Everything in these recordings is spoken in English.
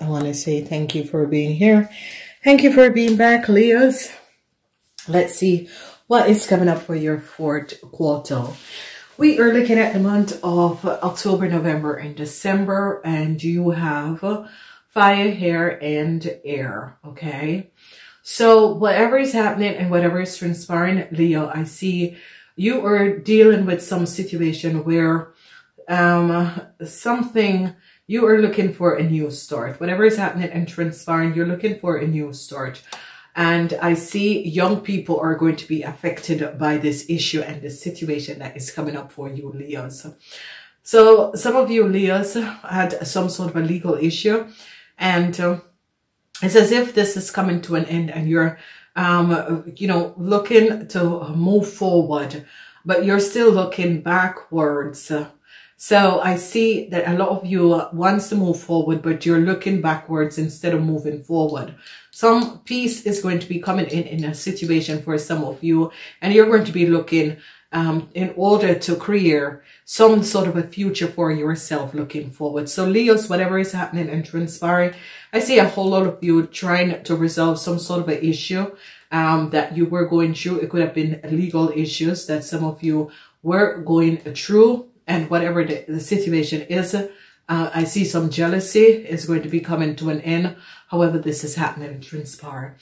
I want to say thank you for being here. Thank you for being back, Leos. Let's see what is coming up for your fourth quarter. We are looking at the month of October, November, and December, and you have fire, hair, and air, okay? So whatever is happening and whatever is transpiring, Leo, I see you are dealing with some situation where um, something you are looking for a new start. Whatever is happening and transpiring, you're looking for a new start. And I see young people are going to be affected by this issue and this situation that is coming up for you, Leos. So some of you Leos had some sort of a legal issue and uh, it's as if this is coming to an end and you're, um, you know, looking to move forward, but you're still looking backwards. So I see that a lot of you wants to move forward, but you're looking backwards instead of moving forward. Some peace is going to be coming in in a situation for some of you, and you're going to be looking um, in order to create some sort of a future for yourself looking forward. So Leos, whatever is happening and transpiring, I see a whole lot of you trying to resolve some sort of an issue um, that you were going through. It could have been legal issues that some of you were going through and whatever the, the situation is, uh, I see some jealousy is going to be coming to an end. However, this is happening and transpire.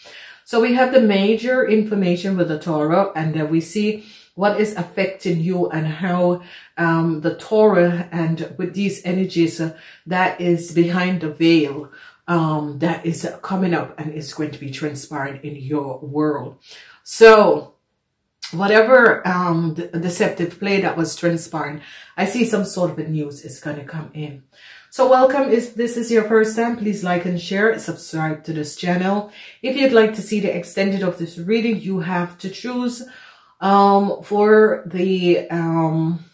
So we have the major information with the tarot and then we see what is affecting you and how um, the tarot and with these energies uh, that is behind the veil um, that is coming up and is going to be transpiring in your world. So whatever um, deceptive play that was transpiring, I see some sort of news is going to come in. So welcome. If this is your first time, please like and share, subscribe to this channel. If you'd like to see the extended of this reading, you have to choose um, for the um,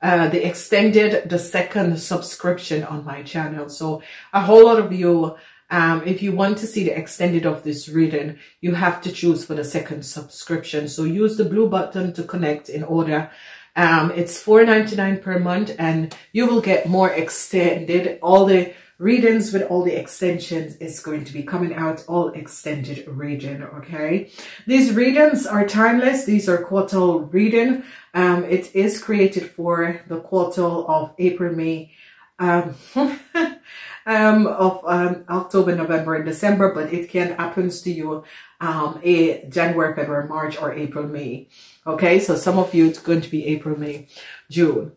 uh, the extended, the second subscription on my channel. So a whole lot of you um, if you want to see the extended of this reading, you have to choose for the second subscription. So use the blue button to connect in order. Um, it's $4.99 per month and you will get more extended. All the readings with all the extensions is going to be coming out all extended reading okay these readings are timeless these are quartal reading um it is created for the quartal of april may um um, of um, October, November, and December, but it can happen to you um, a January, February, March, or April, May. Okay, so some of you it's going to be April, May, June.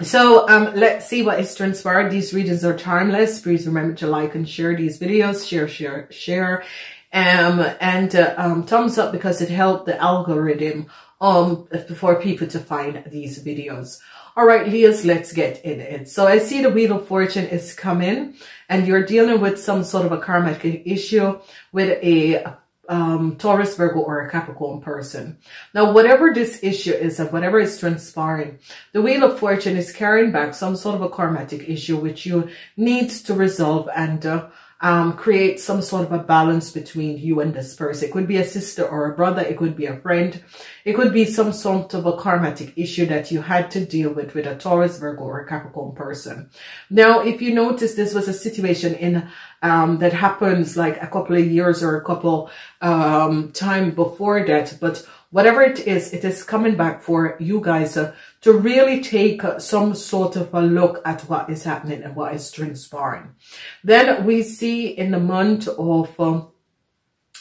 So um, let's see what is transpired. These readings are timeless. Please remember to like and share these videos. Share, share, share. Um, and uh, um, thumbs up because it helped the algorithm um, for people to find these videos. All right, Leos, let's get in it. So I see the Wheel of Fortune is coming and you're dealing with some sort of a karmic issue with a um, Taurus, Virgo, or a Capricorn person. Now, whatever this issue is and whatever is transpiring, the Wheel of Fortune is carrying back some sort of a karmatic issue which you need to resolve and uh, um, create some sort of a balance between you and this person. It could be a sister or a brother. It could be a friend. It could be some sort of a karmatic issue that you had to deal with with a Taurus, Virgo, or Capricorn person. Now, if you notice, this was a situation in um, that happens like a couple of years or a couple um, time before that, but whatever it is, it is coming back for you guys uh, to really take uh, some sort of a look at what is happening and what is transpiring. Then we see in the month of um,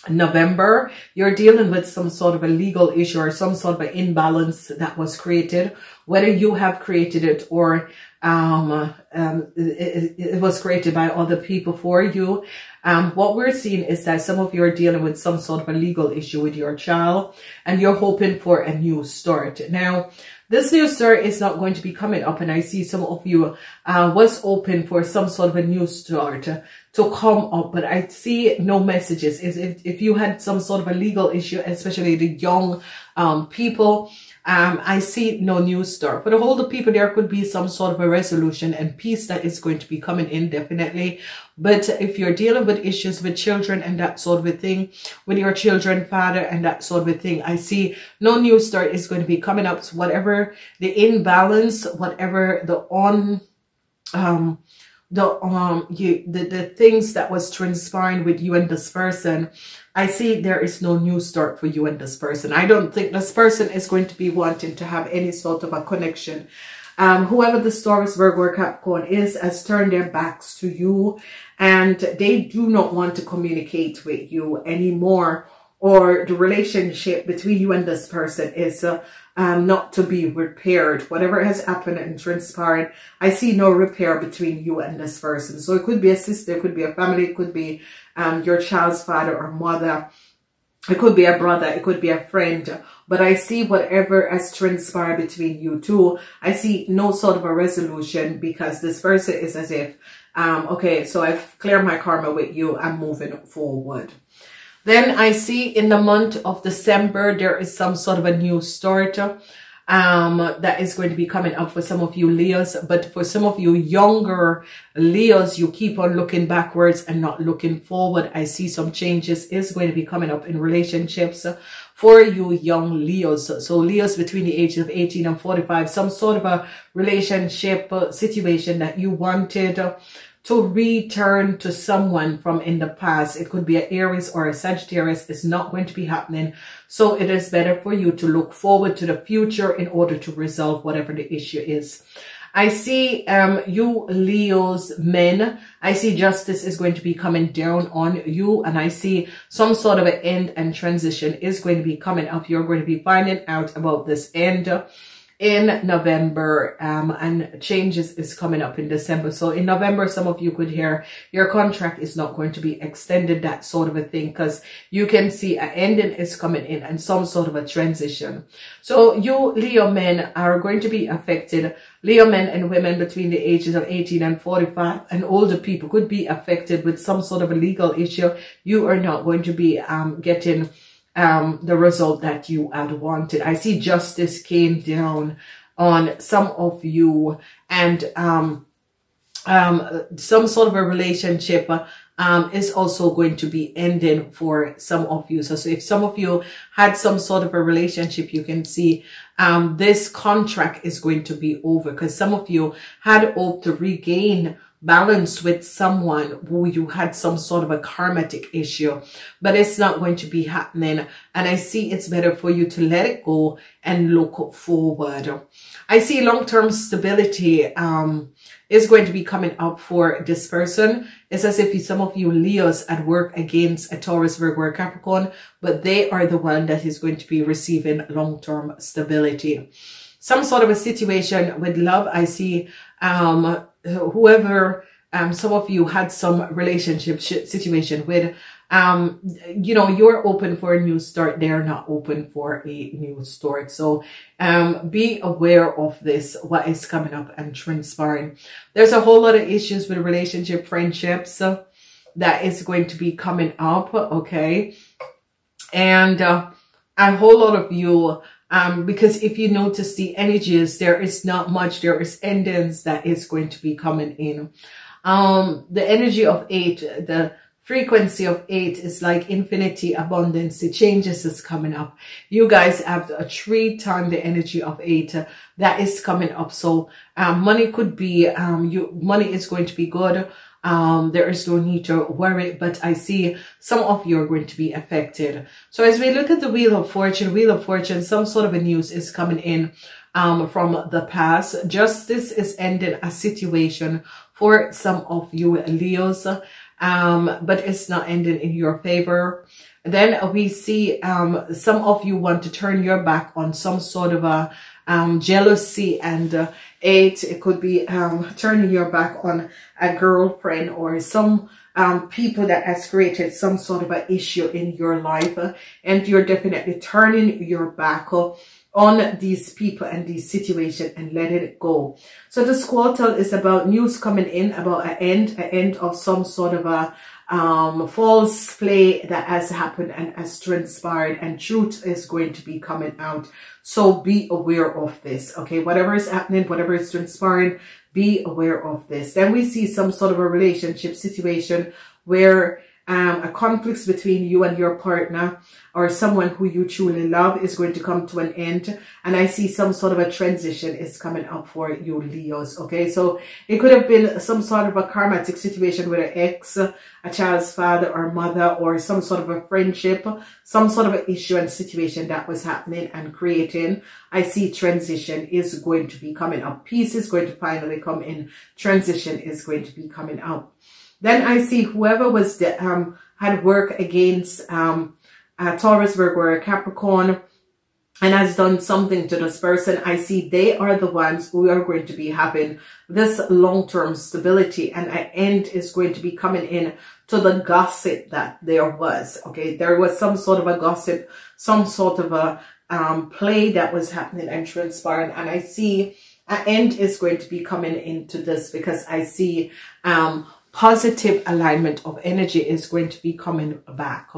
November, you're dealing with some sort of a legal issue or some sort of an imbalance that was created, whether you have created it or um, um, it, it, was created by other people for you. Um, what we're seeing is that some of you are dealing with some sort of a legal issue with your child and you're hoping for a new start. Now, this new start is not going to be coming up and I see some of you uh, was open for some sort of a new start to come up, but I see no messages. If, if you had some sort of a legal issue, especially the young um, people, um, I see no new start. For the older people, there could be some sort of a resolution and peace that is going to be coming in definitely. But if you're dealing with issues with children and that sort of a thing, with your children, father and that sort of a thing, I see no new start is going to be coming up. So whatever the imbalance, whatever the on, um, the um you the, the things that was transpiring with you and this person i see there is no new start for you and this person. I don't think this person is going to be wanting to have any sort of a connection. Um whoever the Taurus Virgo Capricorn is has turned their backs to you and they do not want to communicate with you anymore or the relationship between you and this person is uh, um, not to be repaired. Whatever has happened and transpired, I see no repair between you and this person. So it could be a sister, it could be a family, it could be um, your child's father or mother. It could be a brother, it could be a friend, but I see whatever has transpired between you two. I see no sort of a resolution because this person is as if, um, okay, so I've cleared my karma with you, I'm moving forward. Then I see in the month of December, there is some sort of a new start um, that is going to be coming up for some of you Leos. But for some of you younger Leos, you keep on looking backwards and not looking forward. I see some changes is going to be coming up in relationships for you young Leos. So Leos between the ages of 18 and 45, some sort of a relationship situation that you wanted to return to someone from in the past. It could be an Aries or a Sagittarius. It's not going to be happening. So it is better for you to look forward to the future in order to resolve whatever the issue is. I see um, you Leo's men. I see justice is going to be coming down on you. And I see some sort of an end and transition is going to be coming up. You're going to be finding out about this end in November um, and changes is coming up in December. So in November, some of you could hear your contract is not going to be extended, that sort of a thing, because you can see an ending is coming in and some sort of a transition. So you Leo men are going to be affected. Leo men and women between the ages of 18 and 45 and older people could be affected with some sort of a legal issue. You are not going to be um, getting um, the result that you had wanted. I see justice came down on some of you and um, um, some sort of a relationship um, is also going to be ending for some of you. So, so if some of you had some sort of a relationship, you can see um, this contract is going to be over because some of you had hoped to regain balance with someone who you had some sort of a karmatic issue, but it's not going to be happening. And I see it's better for you to let it go and look forward. I see long-term stability um, is going to be coming up for this person. It's as if some of you Leos at work against a Taurus, Virgo, or Capricorn, but they are the one that is going to be receiving long-term stability. Some sort of a situation with love. I see um, whoever um, some of you had some relationship situation with, um, you know, you're open for a new start. They're not open for a new start. So, um, be aware of this, what is coming up and transpiring. There's a whole lot of issues with relationship, friendships so that is going to be coming up. Okay. And, uh, a whole lot of you um, because if you notice the energies, there is not much, there is endings that is going to be coming in. Um, the energy of eight, the frequency of eight is like infinity abundance. The changes is coming up. You guys have a three time the energy of eight uh, that is coming up. So, um, money could be, um, you, money is going to be good. Um, there is no need to worry, but I see some of you are going to be affected. So as we look at the Wheel of Fortune, Wheel of Fortune, some sort of a news is coming in um, from the past. Justice is ending a situation for some of you Leos, um, but it's not ending in your favor. Then we see um, some of you want to turn your back on some sort of a um, jealousy and uh. It could be um, turning your back on a girlfriend or some um, people that has created some sort of an issue in your life. And you're definitely turning your back on these people and these situations and letting it go. So the squirtle is about news coming in about an end, an end of some sort of a um, false play that has happened and has transpired and truth is going to be coming out. So be aware of this, okay? Whatever is happening, whatever is transpiring, be aware of this. Then we see some sort of a relationship situation where um, a conflict between you and your partner or someone who you truly love is going to come to an end. And I see some sort of a transition is coming up for you Leos. Okay. So it could have been some sort of a karmatic situation with an ex, a child's father or mother, or some sort of a friendship, some sort of an issue and situation that was happening and creating. I see transition is going to be coming up. Peace is going to finally come in. Transition is going to be coming up. Then I see whoever was the, um, had work against, um, a Taurus, Virgo, or a Capricorn, and has done something to this person, I see they are the ones who are going to be having this long-term stability and an end is going to be coming in to the gossip that there was. Okay, there was some sort of a gossip, some sort of a um, play that was happening and transpiring. And I see an end is going to be coming into this because I see um, positive alignment of energy is going to be coming back.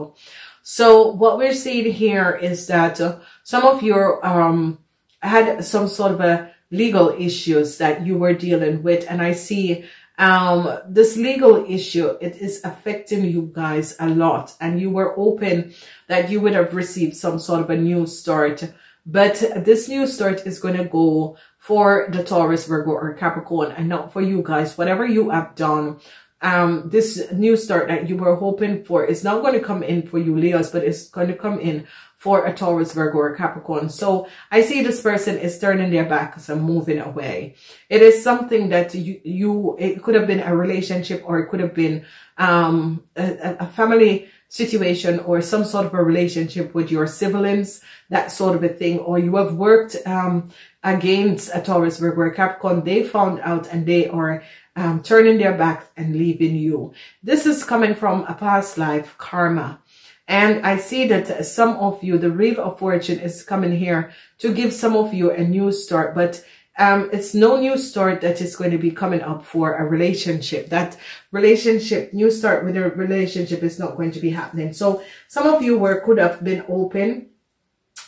So what we're seeing here is that uh, some of you um, had some sort of a legal issues that you were dealing with. And I see um, this legal issue, it is affecting you guys a lot. And you were open that you would have received some sort of a new start. But this new start is going to go for the Taurus, Virgo, or Capricorn and not for you guys. Whatever you have done, um, this new start that you were hoping for is not going to come in for you Leos, but it's going to come in for a Taurus, Virgo, or Capricorn. So I see this person is turning their backs and moving away. It is something that you, you it could have been a relationship or it could have been um, a, a family situation or some sort of a relationship with your siblings, that sort of a thing, or you have worked um, against a Taurus, Virgo, or Capricorn, they found out and they are um, turning their back and leaving you. This is coming from a past life karma. And I see that some of you, the Wheel of Fortune is coming here to give some of you a new start, but um, it's no new start that is going to be coming up for a relationship. That relationship, new start with a relationship is not going to be happening. So some of you were could have been open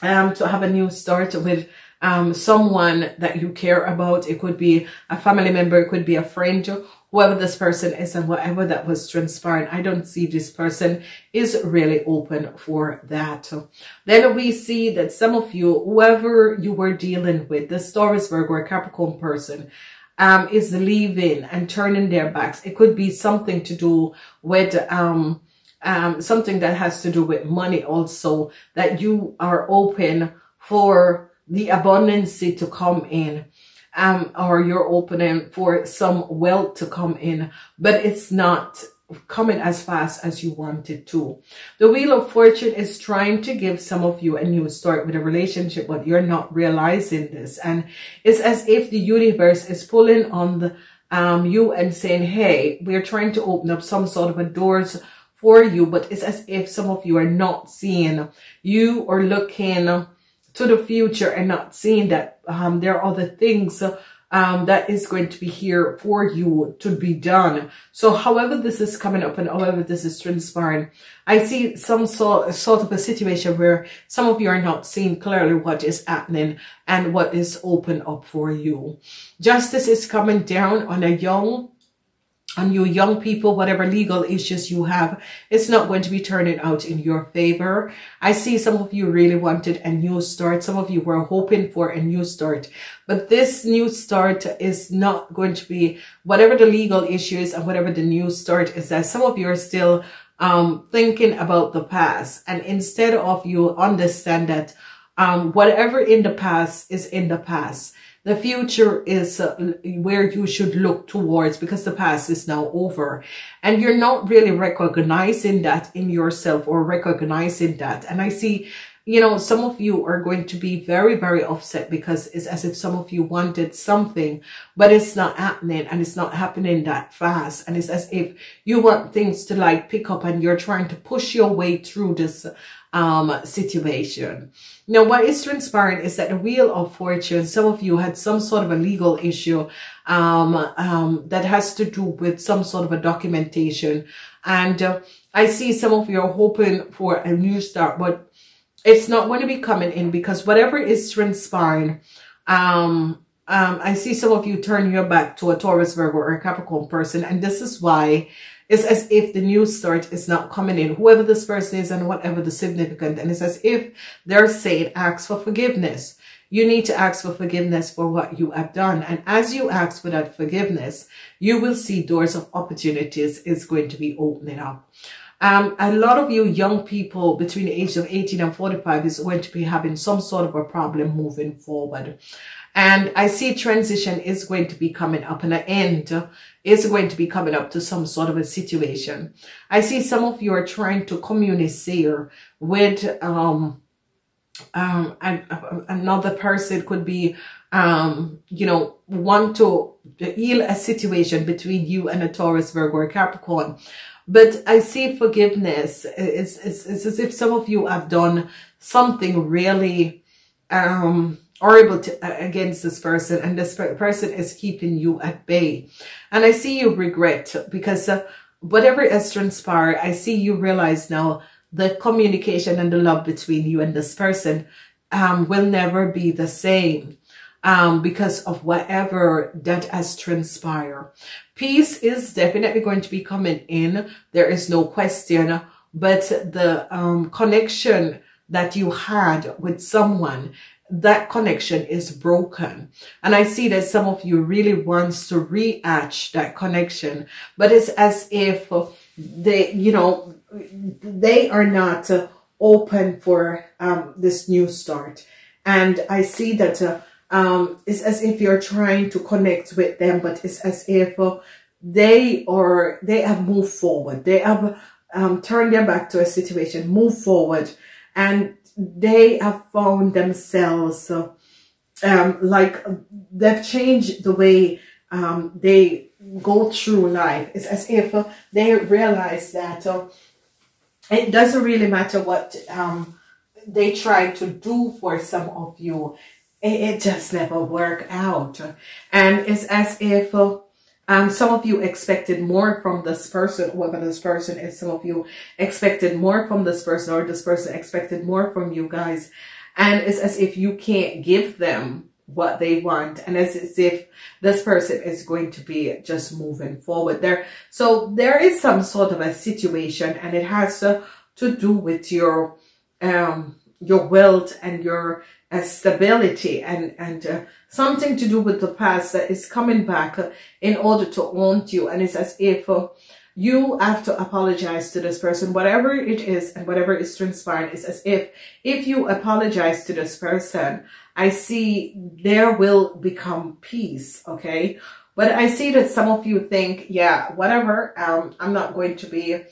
um, to have a new start with um, someone that you care about. It could be a family member, it could be a friend, whoever this person is and whatever that was transpiring. I don't see this person is really open for that. Then we see that some of you, whoever you were dealing with, the Taurus, Virgo, or Capricorn person, um, is leaving and turning their backs. It could be something to do with, um, um, something that has to do with money also, that you are open for the abundance to come in um, or you're opening for some wealth to come in, but it's not coming as fast as you want it to. The Wheel of Fortune is trying to give some of you a new start with a relationship, but you're not realizing this. And it's as if the universe is pulling on the, um, you and saying, hey, we're trying to open up some sort of a doors for you, but it's as if some of you are not seeing you or looking to the future and not seeing that um, there are other things um, that is going to be here for you to be done. So however this is coming up and however this is transpiring, I see some sort, sort of a situation where some of you are not seeing clearly what is happening and what is open up for you. Justice is coming down on a young on you young people, whatever legal issues you have, it's not going to be turning out in your favor. I see some of you really wanted a new start. Some of you were hoping for a new start, but this new start is not going to be whatever the legal issues and whatever the new start is that some of you are still um, thinking about the past. And instead of you understand that um, whatever in the past is in the past the future is uh, where you should look towards because the past is now over and you're not really recognizing that in yourself or recognizing that. And I see, you know, some of you are going to be very, very upset because it's as if some of you wanted something, but it's not happening and it's not happening that fast. And it's as if you want things to like pick up and you're trying to push your way through this um, situation. Now, what is transpiring is that the Wheel of Fortune, some of you had some sort of a legal issue um, um, that has to do with some sort of a documentation. And uh, I see some of you are hoping for a new start, but it's not going to be coming in because whatever is transpiring, um, um, I see some of you turn your back to a Taurus, Virgo, or a Capricorn person. And this is why It's as if the new start is not coming in, whoever this person is and whatever the significant. And it's as if they're saying, ask for forgiveness. You need to ask for forgiveness for what you have done. And as you ask for that forgiveness, you will see doors of opportunities is going to be opening up. Um, a lot of you young people between the age of 18 and 45 is going to be having some sort of a problem moving forward. And I see transition is going to be coming up and an end is going to be coming up to some sort of a situation. I see some of you are trying to communicate with, um, um, another person could be, um, you know, want to heal a situation between you and a Taurus, Virgo, or Capricorn. But I see forgiveness. It's, it's, it's as if some of you have done something really, um, horrible to, uh, against this person and this person is keeping you at bay. And I see you regret because uh, whatever has transpired, I see you realize now the communication and the love between you and this person um, will never be the same um, because of whatever that has transpired. Peace is definitely going to be coming in. There is no question, but the um, connection that you had with someone that connection is broken. And I see that some of you really wants to rehatch that connection, but it's as if they, you know, they are not uh, open for um, this new start. And I see that uh, um, it's as if you're trying to connect with them, but it's as if uh, they are, they have moved forward. They have um, turned their back to a situation, move forward. And they have found themselves um, like they've changed the way um, they go through life. It's as if they realize that uh, it doesn't really matter what um, they try to do for some of you. It, it just never work out. And it's as if uh, um, some of you expected more from this person, whoever this person is. Some of you expected more from this person or this person expected more from you guys. And it's as if you can't give them what they want. And it's as if this person is going to be just moving forward there. So there is some sort of a situation and it has to, to do with your, um, your wealth and your stability and, and uh, something to do with the past that is coming back uh, in order to haunt you. And it's as if uh, you have to apologize to this person, whatever it is and whatever is transpiring. It's as if, if you apologize to this person, I see there will become peace. Okay. But I see that some of you think, yeah, whatever, um, I'm not going to be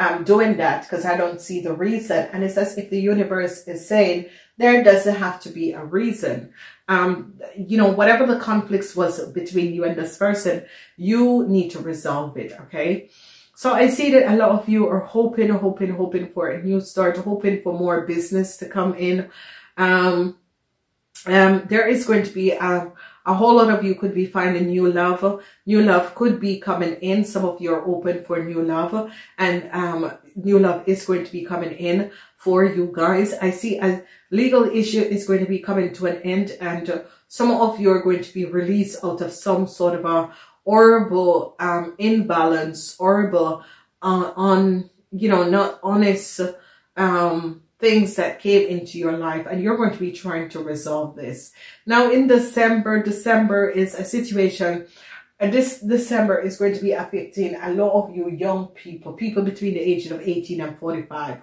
um, doing that because I don't see the reason. And it's as if the universe is saying there doesn't have to be a reason. Um, you know, whatever the conflicts was between you and this person, you need to resolve it. Okay. So I see that a lot of you are hoping, hoping, hoping for a new start, hoping for more business to come in. Um, um, there is going to be a, a whole lot of you could be finding new love. New love could be coming in. Some of you are open for new love and um, new love is going to be coming in for you guys. I see a legal issue is going to be coming to an end and uh, some of you are going to be released out of some sort of a horrible um, imbalance, horrible uh, on, you know, not honest um, things that came into your life and you're going to be trying to resolve this. Now in December, December is a situation and this December is going to be affecting a lot of you young people, people between the ages of 18 and 45.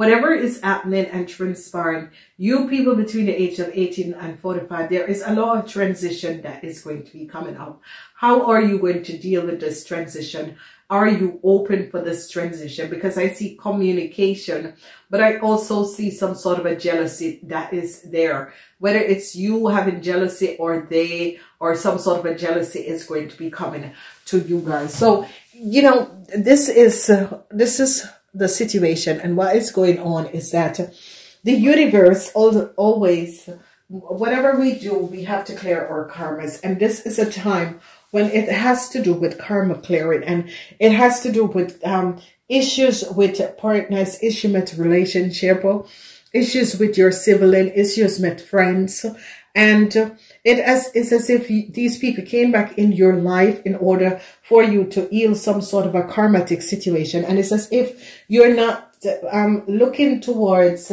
Whatever is happening and transpiring, you people between the age of 18 and 45, there is a lot of transition that is going to be coming up. How are you going to deal with this transition? Are you open for this transition? Because I see communication, but I also see some sort of a jealousy that is there. Whether it's you having jealousy or they or some sort of a jealousy is going to be coming to you guys. So, you know, this is, uh, this is the situation and what is going on is that the universe always, whatever we do, we have to clear our karmas. And this is a time when it has to do with karma clearing and it has to do with um, issues with partners, issues with relationship, issues with your sibling, issues with friends. And it as, it's as if these people came back in your life in order for you to heal some sort of a karmatic situation. And it's as if you're not um, looking towards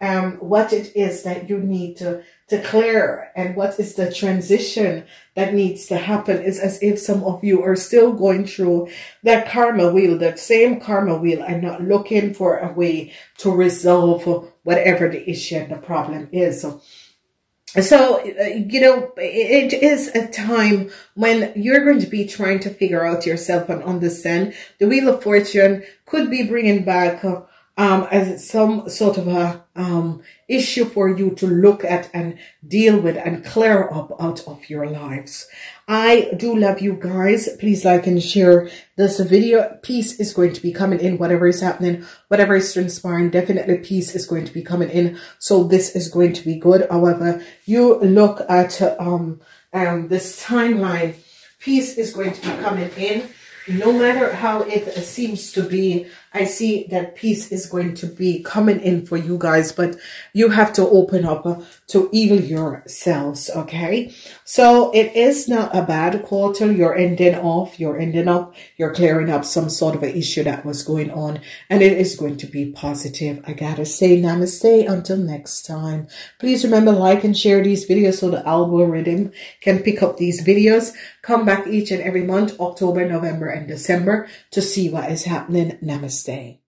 um, what it is that you need to, to clear and what is the transition that needs to happen is as if some of you are still going through that karma wheel, that same karma wheel and not looking for a way to resolve whatever the issue and the problem is. So, so, uh, you know, it is a time when you're going to be trying to figure out yourself and understand. The Wheel of Fortune could be bringing back um, as some sort of a um, issue for you to look at and deal with and clear up out of your lives. I do love you guys. Please like and share this video. Peace is going to be coming in, whatever is happening, whatever is transpiring. Definitely peace is going to be coming in. So this is going to be good. However, you look at um, um, this timeline, peace is going to be coming in no matter how it seems to be, I see that peace is going to be coming in for you guys, but you have to open up uh, to heal yourselves, okay? So it is not a bad quarter. You're ending off, you're ending up, you're clearing up some sort of an issue that was going on, and it is going to be positive. I gotta say namaste until next time. Please remember like and share these videos so the algorithm can pick up these videos. Come back each and every month, October, November, and December to see what is happening. Namaste. Wednesday.